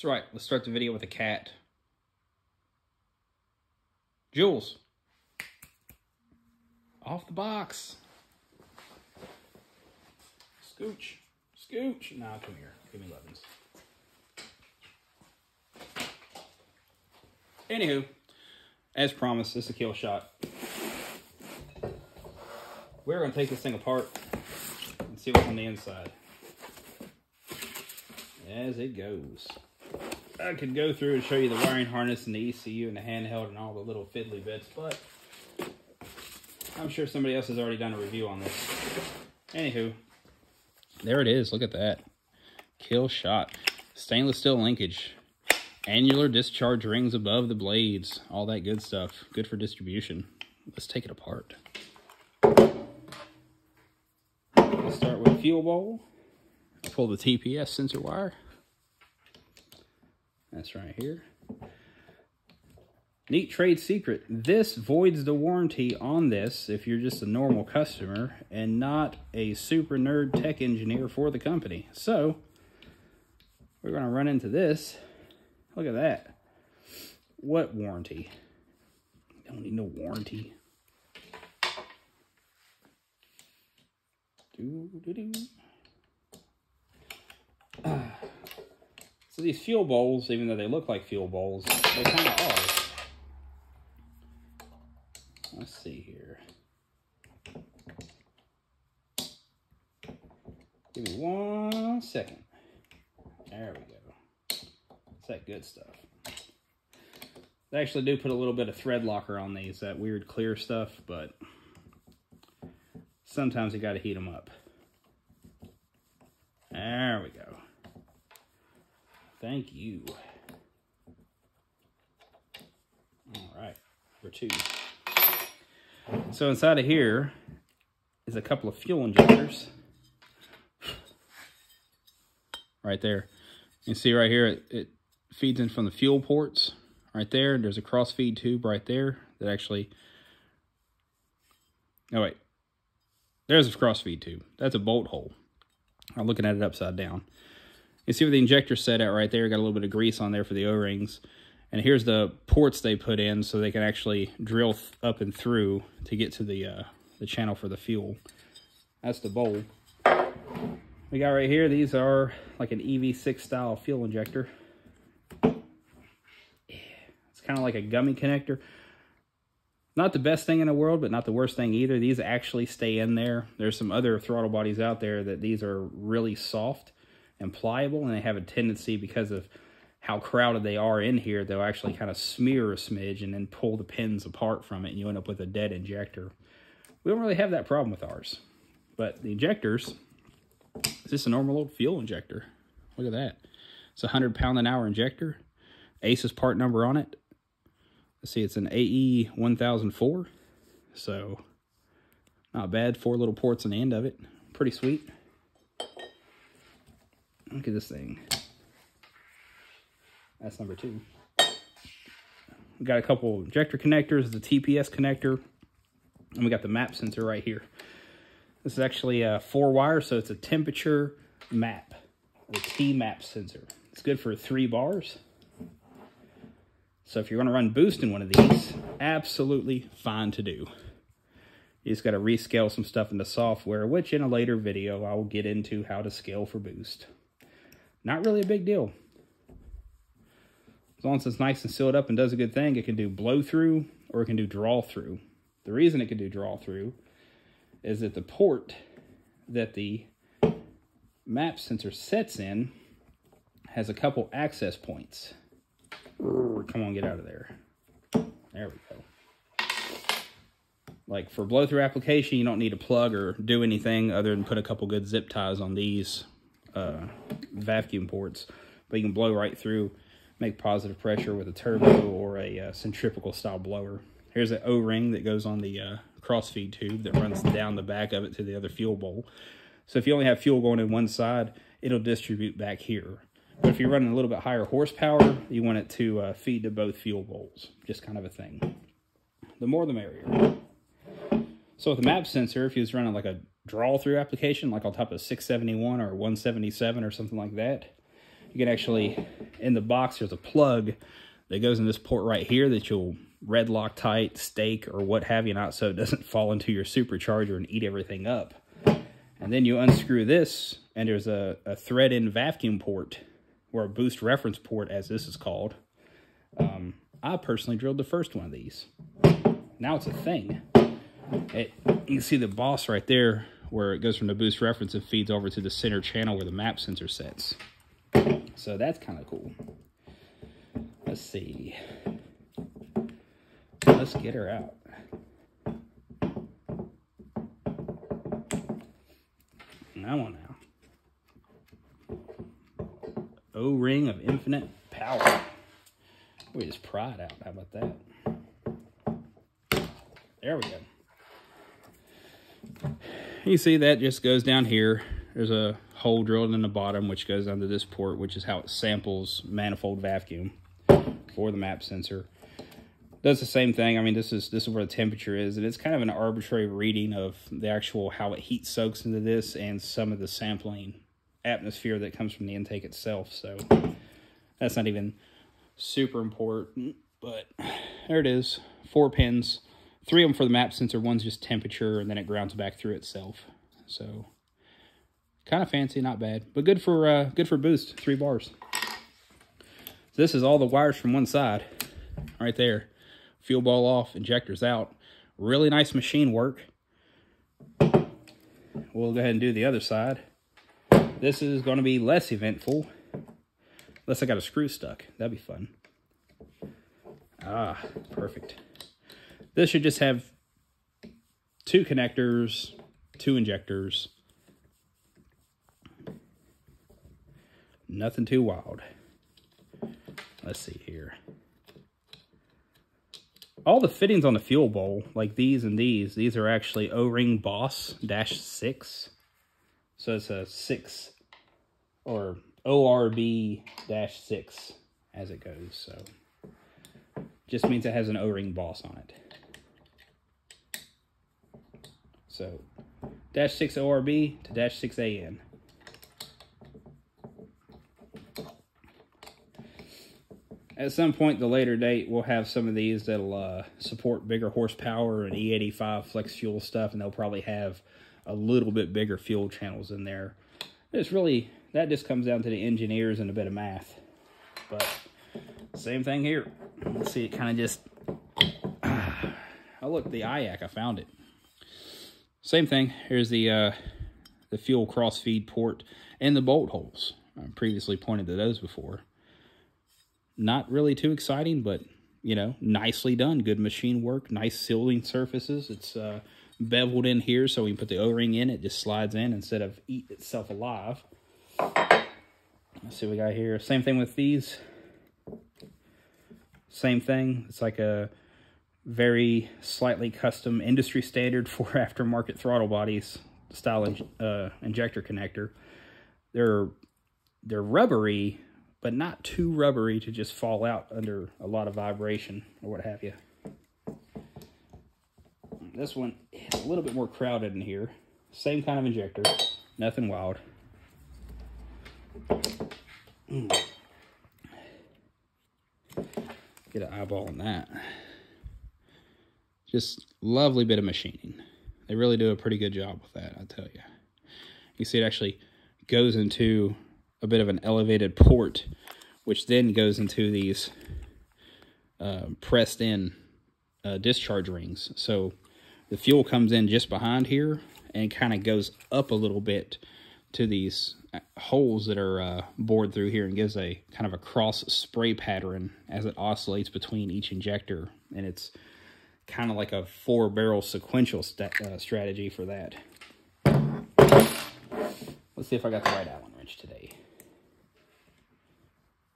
That's right. Let's start the video with a cat. Jules. Off the box. Scooch. Scooch. Now come here. Give me Levins. Anywho, as promised, this is a Killshot. We're going to take this thing apart and see what's on the inside. As it goes. I could go through and show you the wiring harness and the ECU and the handheld and all the little fiddly bits, but I'm sure somebody else has already done a review on this. Anywho, there it is. Look at that. Killshot. Stainless steel linkage. Annular discharge rings above the blades. All that good stuff. Good for distribution. Let's take it apart. Let's start with fuel bowl. Pull the TPS sensor wire. That's right here. Neat trade secret. This voids the warranty on this if you're just a normal customer and not a super nerd tech engineer for the company. So, we're going to run into this. Look at that. What warranty? Don't need no warranty. So these fuel bowls, even though they look like fuel bowls, they kind of are. Let's see here. Give me one second. There we go. It's that good stuff. They actually do put a little bit of thread locker on these, that weird clear stuff, but sometimes you got to heat them up. There we go. Thank you. All right, for two. So inside of here is a couple of fuel injectors. Right there. You see right here, it, it feeds in from the fuel ports. Right there, And there's a cross feed tube right there that actually... Oh, wait. There's a cross feed tube. That's a bolt hole. I'm looking at it upside down. You see where the injector's set at right there. Got a little bit of grease on there for the O-rings. And here's the ports they put in so they can actually drill up and through to get to the uh, the channel for the fuel. That's the bowl. We got right here, these are like an EV6 style fuel injector. It's kind of like a gummy connector. Not the best thing in the world, but not the worst thing either. These actually stay in there. There's some other throttle bodies out there that these are really soft and pliable, and they have a tendency because of how crowded they are in here, they'll actually kind of smear a smidge and then pull the pins apart from it, and you end up with a dead injector. We don't really have that problem with ours. But the injectors, is this a normal old fuel injector. Look at that. It's a 100 pound an hour injector. ACES part number on it. Let's see, it's an AE 1004. So, not bad. Four little ports on the end of it. Pretty sweet. Look at this thing. That's number two. We got a couple injector connectors, the TPS connector, and we got the map sensor right here. This is actually a four wire, so it's a temperature map, or T-map sensor. It's good for three bars. So if you're going to run boost in one of these, absolutely fine to do. You just got to rescale some stuff in the software, which in a later video I will get into how to scale for boost. Not really a big deal. As long as it's nice and sealed up and does a good thing, it can do blow through or it can do draw through. The reason it can do draw through is that the port that the map sensor sets in has a couple access points. Come on, get out of there. There we go. Like for blow through application, you don't need to plug or do anything other than put a couple good zip ties on these uh, vacuum ports, but you can blow right through, make positive pressure with a turbo or a uh, centrifugal style blower. Here's an O-ring that goes on the uh, crossfeed tube that runs down the back of it to the other fuel bowl. So if you only have fuel going in one side, it'll distribute back here. But if you're running a little bit higher horsepower, you want it to uh, feed to both fuel bowls. Just kind of a thing. The more the merrier. So with a map sensor, if you was running like a draw through application, like on top of 671 or 177 or something like that, you can actually, in the box, there's a plug that goes in this port right here that you'll red Loctite, stake, or what have you not so it doesn't fall into your supercharger and eat everything up. And then you unscrew this, and there's a, a thread-in vacuum port, or a boost reference port, as this is called. Um, I personally drilled the first one of these. Now it's a thing. It, you can see the boss right there, where it goes from the boost reference and feeds over to the center channel where the map sensor sits. So that's kind of cool. Let's see. Let's get her out. That one now. O-ring of infinite power. We just pry it out. How about that? There we go. You see that just goes down here. There's a hole drilled in the bottom, which goes under this port, which is how it samples manifold vacuum for the map sensor. Does the same thing. I mean, this is this is where the temperature is, and it's kind of an arbitrary reading of the actual how it heat soaks into this and some of the sampling atmosphere that comes from the intake itself. So that's not even super important, but there it is. Four pins, three of them for the map sensor. One's just temperature, and then it grounds back through itself. So kind of fancy, not bad, but good for uh, good for boost. Three bars. So this is all the wires from one side, right there. Fuel ball off, injectors out. Really nice machine work. We'll go ahead and do the other side. This is going to be less eventful. Unless I got a screw stuck. That'd be fun. Ah, perfect. This should just have two connectors, two injectors. Nothing too wild. Let's see here all the fittings on the fuel bowl, like these and these, these are actually O-ring Boss dash six. So it's a six or ORB dash six as it goes. So just means it has an O-ring Boss on it. So dash six ORB to dash six AN. at some point the later date we'll have some of these that'll uh, support bigger horsepower and E85 flex fuel stuff and they'll probably have a little bit bigger fuel channels in there. It's really, that just comes down to the engineers and a bit of math. But same thing here. Let's see, it kind of just, oh look, the IAC, I found it. Same thing, here's the, uh, the fuel cross feed port and the bolt holes. I previously pointed to those before not really too exciting, but, you know, nicely done. Good machine work, nice sealing surfaces. It's uh, beveled in here, so we can put the O-ring in. It just slides in instead of eat itself alive. Let's see what we got here. Same thing with these. Same thing. It's like a very slightly custom industry standard for aftermarket throttle bodies style in, uh, injector connector. They're they're rubbery, but not too rubbery to just fall out under a lot of vibration or what have you. This one is a little bit more crowded in here. Same kind of injector, nothing wild. Mm. Get an eyeball on that. Just lovely bit of machining. They really do a pretty good job with that, I tell you. You see it actually goes into a bit of an elevated port, which then goes into these uh, pressed in uh, discharge rings. So the fuel comes in just behind here and kind of goes up a little bit to these uh, holes that are uh, bored through here and gives a kind of a cross spray pattern as it oscillates between each injector. And it's kind of like a four barrel sequential uh, strategy for that. Let's see if I got the right Allen wrench today.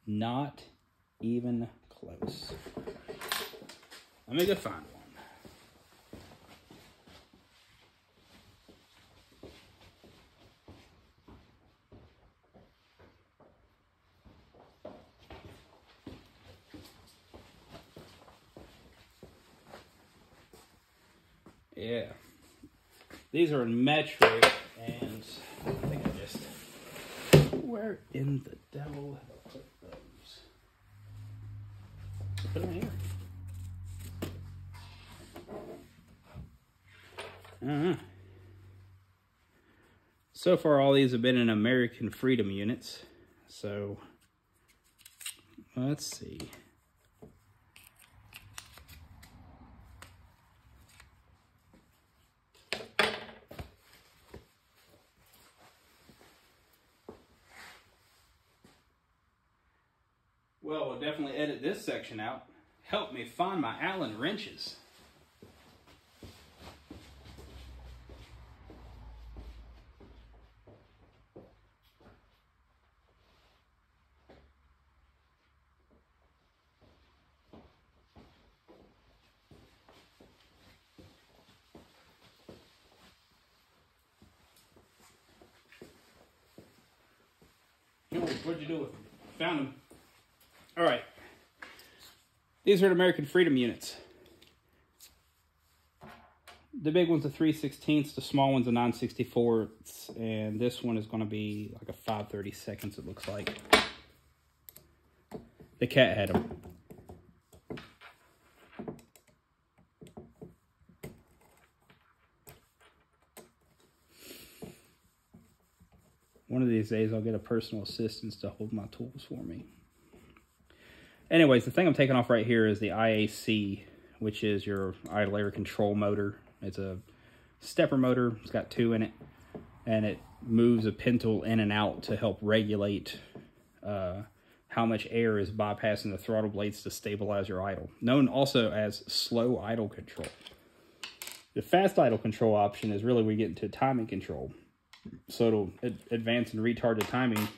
Not even close. Let me go find one. Yeah. These are in metric, and I think I just, where in the devil have I put those? Put them here. Uh-huh. So far, all these have been in American Freedom units. So, let's see. Well, we'll definitely edit this section out. Help me find my Allen wrenches. What'd you do with them? Found them. All right. These are American Freedom units. The big one's a 3 16ths, the small one's a 9 64ths, and this one is going to be like a 5 30 seconds, it looks like. The cat had them. One of these days, I'll get a personal assistant to hold my tools for me. Anyways, the thing I'm taking off right here is the IAC, which is your idle air control motor. It's a stepper motor. It's got two in it, and it moves a pintle in and out to help regulate uh, how much air is bypassing the throttle blades to stabilize your idle, known also as slow idle control. The fast idle control option is really where you get into timing control. So it'll advance and retard the timing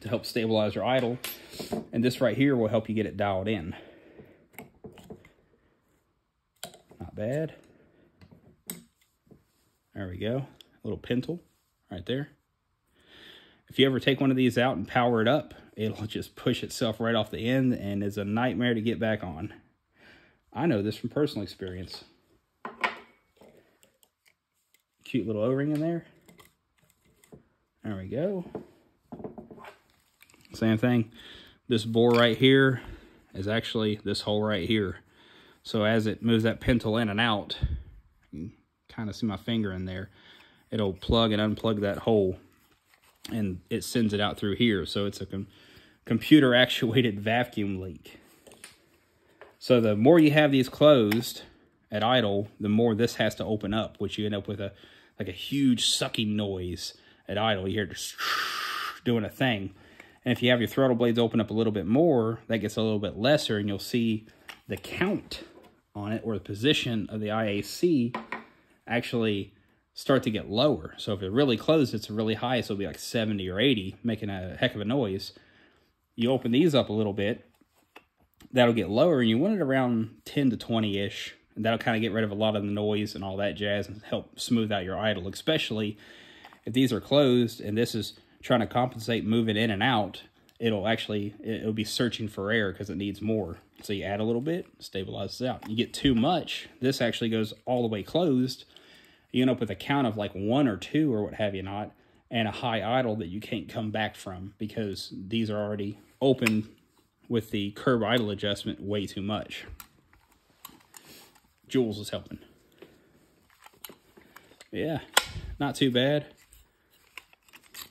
to help stabilize your idle. And this right here will help you get it dialed in. Not bad. There we go. A little pintle right there. If you ever take one of these out and power it up, it'll just push itself right off the end and is a nightmare to get back on. I know this from personal experience. Cute little O-ring in there. There we go. Same thing. This bore right here is actually this hole right here. So as it moves that pintle in and out, you kind of see my finger in there, it'll plug and unplug that hole and it sends it out through here. So it's a com computer actuated vacuum leak. So the more you have these closed at idle, the more this has to open up, which you end up with a like a huge sucking noise at idle. You hear just doing a thing. And if you have your throttle blades open up a little bit more, that gets a little bit lesser and you'll see the count on it or the position of the IAC actually start to get lower. So if it really closed, it's really high, so it'll be like 70 or 80, making a heck of a noise. You open these up a little bit, that'll get lower, and you want it around 10 to 20-ish. And that'll kind of get rid of a lot of the noise and all that jazz and help smooth out your idle, especially if these are closed and this is trying to compensate moving in and out, it'll actually, it'll be searching for air because it needs more. So you add a little bit, stabilizes out. You get too much, this actually goes all the way closed. You end up with a count of like one or two or what have you not, and a high idle that you can't come back from because these are already open with the curb idle adjustment way too much. Jules is helping. Yeah, not too bad.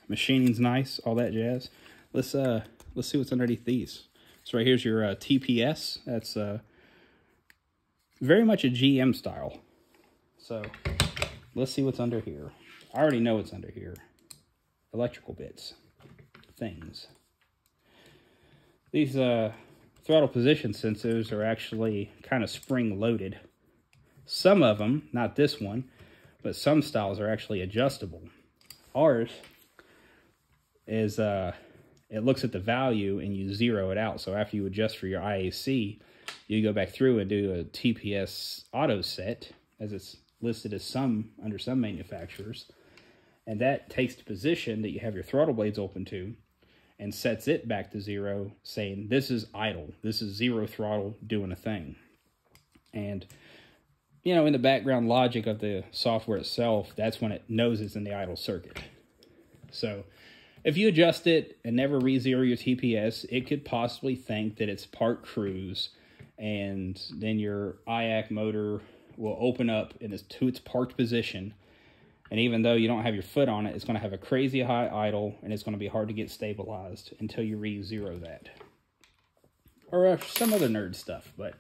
Machining's nice, all that jazz. Let's uh let's see what's underneath these. So right here's your uh, TPS. That's uh very much a GM style. So let's see what's under here. I already know what's under here. Electrical bits, things. These uh, throttle position sensors are actually kind of spring loaded. Some of them, not this one, but some styles are actually adjustable. Ours is uh, it looks at the value and you zero it out. So after you adjust for your IAC, you go back through and do a TPS auto set as it's listed as some under some manufacturers. And that takes the position that you have your throttle blades open to and sets it back to zero, saying this is idle. This is zero throttle doing a thing. And, you know, in the background logic of the software itself, that's when it knows it's in the idle circuit. So if you adjust it and never re-zero your TPS, it could possibly think that it's part cruise, and then your IAC motor will open up in its, to its parked position. And even though you don't have your foot on it, it's going to have a crazy high idle, and it's going to be hard to get stabilized until you re-zero that. Or uh, some other nerd stuff, but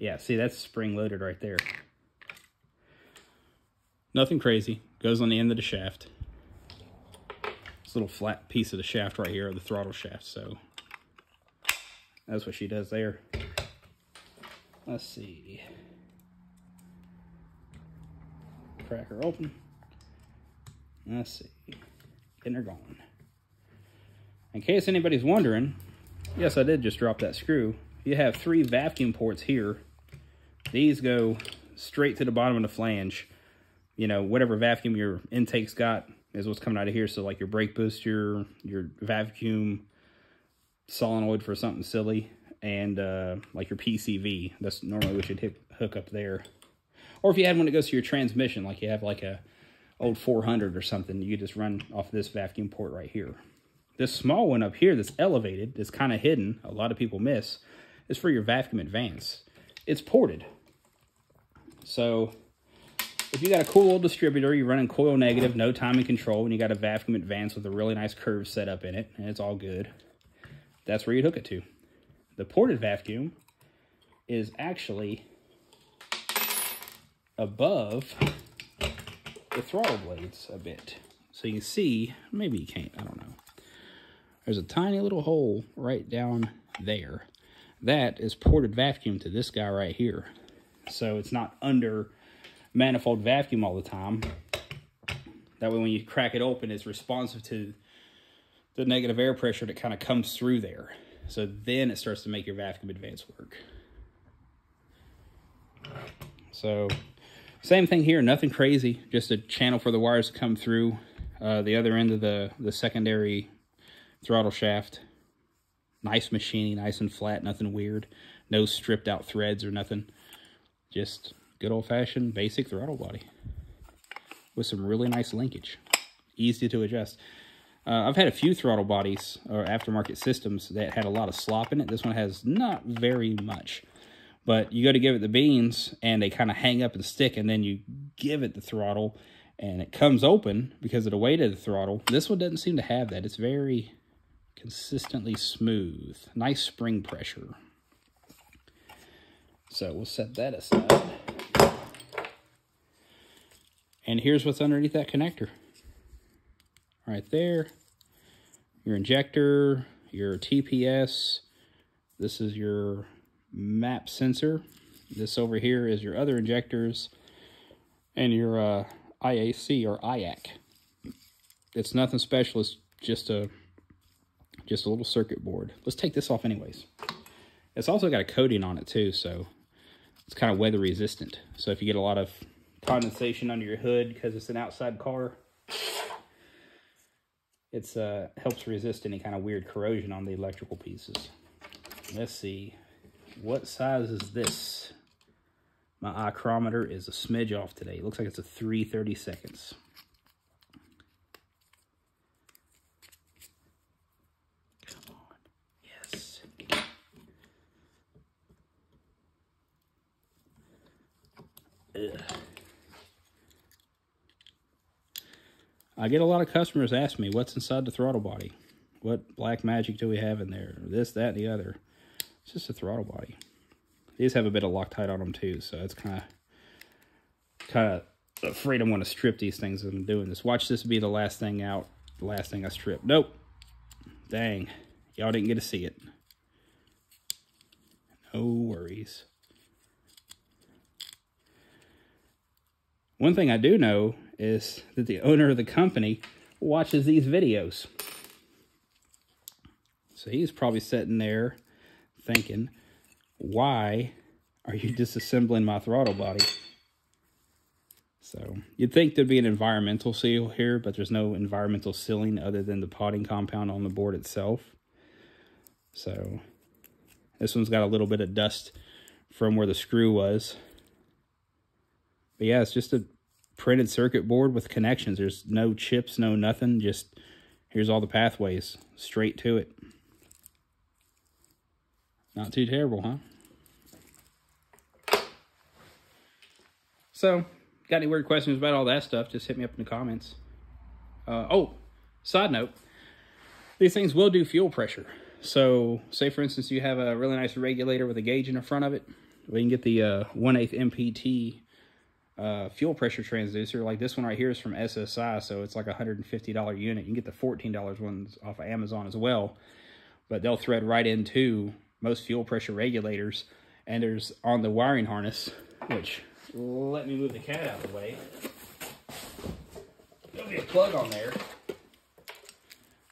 yeah, see, that's spring-loaded right there. Nothing crazy. Goes on the end of the shaft little flat piece of the shaft right here, the throttle shaft. So that's what she does there. Let's see. Crack her open. Let's see. And they're gone. In case anybody's wondering, yes, I did just drop that screw. You have three vacuum ports here. These go straight to the bottom of the flange. You know, whatever vacuum your intake's got, is what's coming out of here. So like your brake booster, your vacuum solenoid for something silly, and uh, like your PCV. That's normally what you'd hook up there. Or if you had one that goes to your transmission, like you have like a old 400 or something, you just run off this vacuum port right here. This small one up here that's elevated, that's kind of hidden, a lot of people miss, is for your vacuum advance. It's ported. So if you got a cool old distributor, you're running coil negative, no timing control, and you got a vacuum advance with a really nice curve set up in it, and it's all good, that's where you'd hook it to. The ported vacuum is actually above the throttle blades a bit. So you can see, maybe you can't, I don't know. There's a tiny little hole right down there. That is ported vacuum to this guy right here. So it's not under manifold vacuum all the time. That way when you crack it open, it's responsive to the negative air pressure that kind of comes through there. So then it starts to make your vacuum advance work. So same thing here, nothing crazy, just a channel for the wires to come through uh, the other end of the, the secondary throttle shaft. Nice machining, nice and flat, nothing weird. No stripped out threads or nothing. Just good old-fashioned basic throttle body with some really nice linkage. Easy to adjust. Uh, I've had a few throttle bodies or aftermarket systems that had a lot of slop in it. This one has not very much. But you go to give it the beans and they kind of hang up and stick and then you give it the throttle and it comes open because of the weight of the throttle. This one doesn't seem to have that. It's very consistently smooth. Nice spring pressure. So we'll set that aside. And here's what's underneath that connector. Right there. Your injector, your TPS. This is your map sensor. This over here is your other injectors and your uh, IAC or IAC. It's nothing special. It's just a just a little circuit board. Let's take this off anyways. It's also got a coating on it too, so it's kind of weather resistant. So if you get a lot of condensation under your hood because it's an outside car. It's uh, helps resist any kind of weird corrosion on the electrical pieces. Let's see. What size is this? My ichrometer is a smidge off today. It looks like it's a 330 seconds. Come on. Yes. Ugh. I get a lot of customers ask me, what's inside the throttle body? What black magic do we have in there? This, that, and the other. It's just a throttle body. These have a bit of Loctite on them too, so it's kind of kind of afraid I'm going to strip these things as I'm doing this. Watch this be the last thing out, the last thing I strip. Nope. Dang. Y'all didn't get to see it. No worries. One thing I do know is that the owner of the company watches these videos. So he's probably sitting there thinking, why are you disassembling my throttle body? So you'd think there'd be an environmental seal here, but there's no environmental sealing other than the potting compound on the board itself. So this one's got a little bit of dust from where the screw was. But yeah, it's just a printed circuit board with connections. There's no chips, no nothing, just Here's all the pathways straight to it. Not too terrible, huh? So, got any weird questions about all that stuff, just hit me up in the comments. Uh, oh, side note, these things will do fuel pressure. So, say for instance, you have a really nice regulator with a gauge in the front of it. We can get the uh, 1 8 MPT uh, fuel pressure transducer. Like this one right here is from SSI, so it's like a $150 unit. You can get the $14 ones off of Amazon as well. But they'll thread right into most fuel pressure regulators. And there's on the wiring harness, which let me move the cat out of the way. There'll be a plug on there.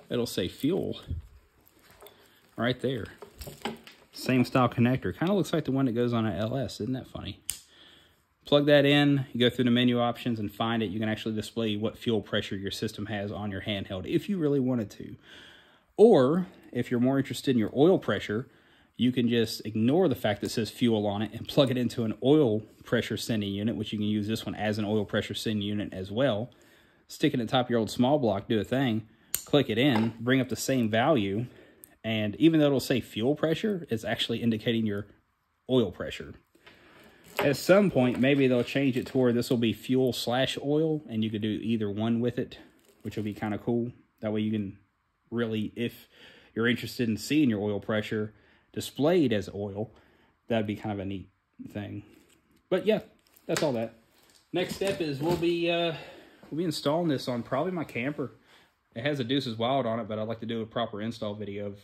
It'll say fuel right there. Same style connector. Kind of looks like the one that goes on an LS. Isn't that funny? Plug that in, you go through the menu options and find it. You can actually display what fuel pressure your system has on your handheld if you really wanted to. Or if you're more interested in your oil pressure, you can just ignore the fact that it says fuel on it and plug it into an oil pressure sending unit, which you can use this one as an oil pressure sending unit as well. Stick it at the top of your old small block, do a thing, click it in, bring up the same value, and even though it'll say fuel pressure, it's actually indicating your oil pressure. At some point, maybe they'll change it to where this will be fuel slash oil, and you could do either one with it, which will be kind of cool. That way you can really, if you're interested in seeing your oil pressure, displayed as oil, that'd be kind of a neat thing. But yeah, that's all that. Next step is we'll be uh, we'll be installing this on probably my camper. It has a Deuces Wild on it, but I'd like to do a proper install video of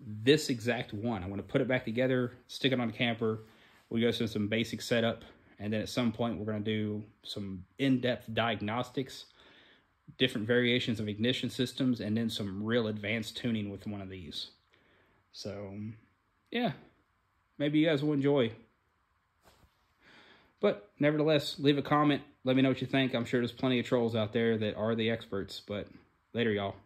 this exact one. I want to put it back together, stick it on the camper. We go through some basic setup, and then at some point we're going to do some in-depth diagnostics, different variations of ignition systems, and then some real advanced tuning with one of these. So, yeah, maybe you guys will enjoy. But nevertheless, leave a comment. Let me know what you think. I'm sure there's plenty of trolls out there that are the experts. But later, y'all.